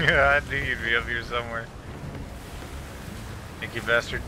Yeah, I knew you'd be up here somewhere. Thank you, bastard.